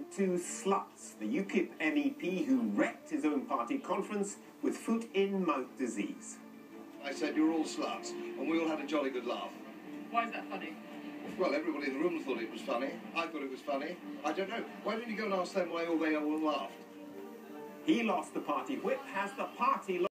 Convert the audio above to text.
went to sluts, the UKIP MEP who wrecked his own party conference with foot in mouth disease. I said you're all sluts, and we all had a jolly good laugh. Why is that funny? Well, everybody in the room thought it was funny. I thought it was funny. I don't know. Why don't you go and ask them why all they all laughed? He lost the party whip. Has the party